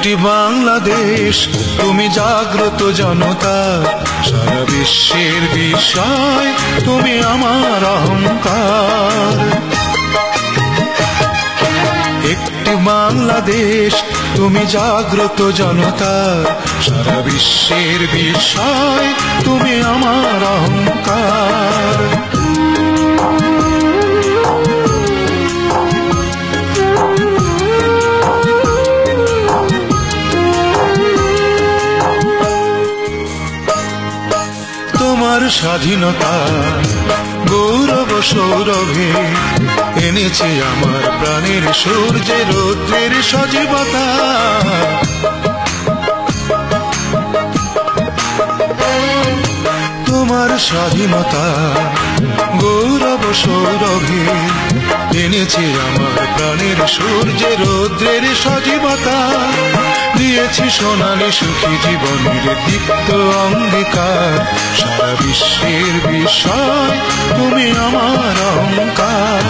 একটি বাংলাদেশ, তুমি জাগ্রত জনতা। সারা বিশ্বের বিষয়, তুমি আমার অহংকার। একটি বাংলাদেশ, তুমি জাগ্রত জনতা। সারা বিশ্বের বিষয়, তুমি আমার অহংকার। তোমার স্বাধীনতা গৌরব সৌরভে এনেছে আমার প্রাণের সূর্যের রৌদ্রের সজীবতা। তোমার স্বাধীনতা, গৌরব সৌরভে এনেছে আমার প্রাণের সূর্যে রৌদ্রের সজীবতা। দিয়েছি সোনালি সুখী জীবনের দীপ্ত অঙ্গীকার। সারা বিশ্বের বিষয়, তুমি আমার অহংকার।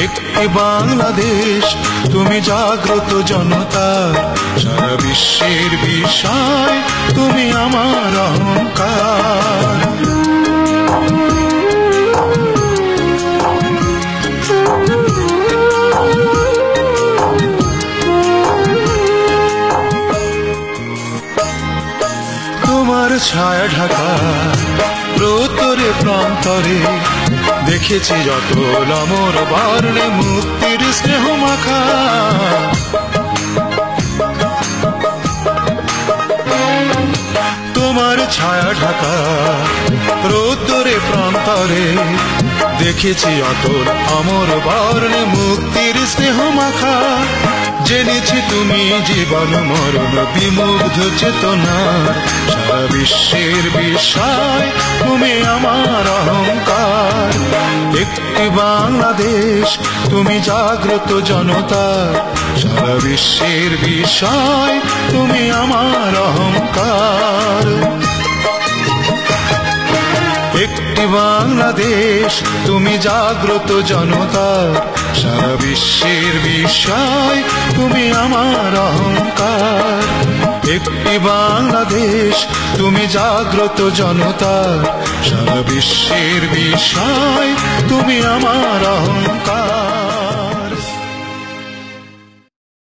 একটি বাংলাদেশ, তুমি জাগ্রত জনতা। সারা বিশ্বের বিষয়, তুমি আমার তোমার ছায়া ঢাকা, প্রতরে প্রান্তরে দেখেছি যত লমর বার্ণে মুক্তির স্নেহ মাখা। তোমার ছায়া ঢাকা রোদ্দরে প্রান্তরে দেখেছি অতল অমর বর্ণে মুক্তির স্নেহ মাখা। জেনেছি তুমি জীবন, মরণ বিমুগ্ধ চেতনা। সারা বিশ্বের বিষয় তুমি আমার অহংকার। একটি বাংলাদেশ, তুমি জাগ্রত জনতা। সারা বিশ্বের বিষয়, তুমি আমার অহংকার। একটি বাংলাদেশ, তুমি জাগ্রত জনতা সারা বিশ্বের বিষয়, তুমি আমার অহংকার। একটি বাংলাদেশ, তুমি জাগ্রত জনতা সারা বিশ্বের বিষয়, তুমি আমার অহংকার।